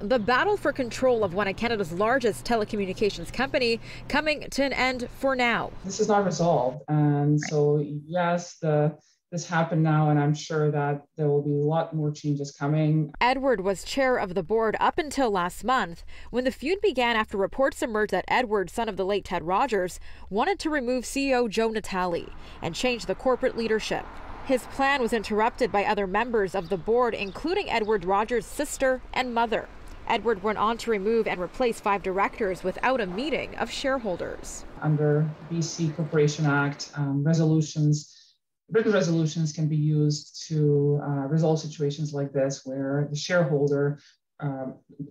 The battle for control of one of Canada's largest telecommunications company coming to an end for now. This is not resolved. And so, yes, the this happened now, and I'm sure that there will be a lot more changes coming. Edward was chair of the board up until last month when the feud began after reports emerged that Edward, son of the late Ted Rogers, wanted to remove CEO Joe Natale and change the corporate leadership. His plan was interrupted by other members of the board, including Edward Rogers' sister and mother. Edward went on to remove and replace five directors without a meeting of shareholders. Under BC Corporation Act, um, resolutions written resolutions can be used to uh, resolve situations like this where the shareholder uh,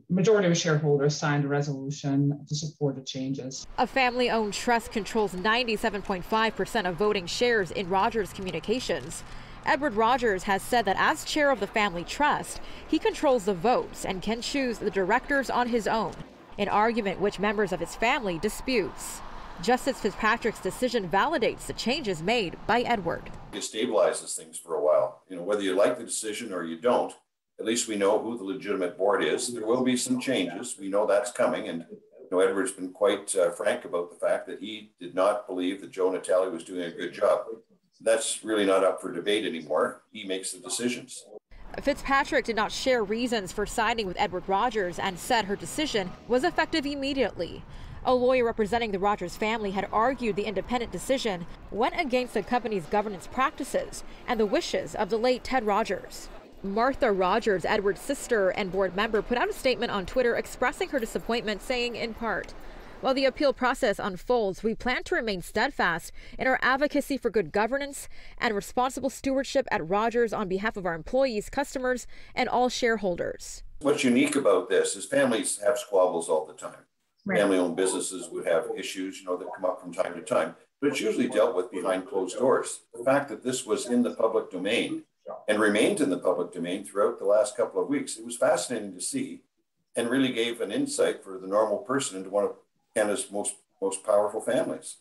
majority of shareholders signed a resolution to support the changes. A family owned trust controls 97.5% of voting shares in Rogers Communications. Edward Rogers has said that as chair of the family trust, he controls the votes and can choose the directors on his own, an argument which members of his family disputes. Justice Fitzpatrick's decision validates the changes made by Edward. It stabilizes things for a while. You know, whether you like the decision or you don't, at least we know who the legitimate board is. There will be some changes. We know that's coming. And you know, Edward's been quite uh, frank about the fact that he did not believe that Joe Natale was doing a good job. That's really not up for debate anymore. He makes the decisions. Fitzpatrick did not share reasons for siding with Edward Rogers and said her decision was effective immediately. A lawyer representing the Rogers family had argued the independent decision went against the company's governance practices and the wishes of the late Ted Rogers. Martha Rogers, Edward's sister and board member, put out a statement on Twitter expressing her disappointment, saying in part, while the appeal process unfolds, we plan to remain steadfast in our advocacy for good governance and responsible stewardship at Rogers on behalf of our employees, customers, and all shareholders. What's unique about this is families have squabbles all the time. Right. Family owned businesses would have issues, you know, that come up from time to time, but it's usually dealt with behind closed doors. The fact that this was in the public domain and remained in the public domain throughout the last couple of weeks, it was fascinating to see and really gave an insight for the normal person into one of Canada's most most powerful families.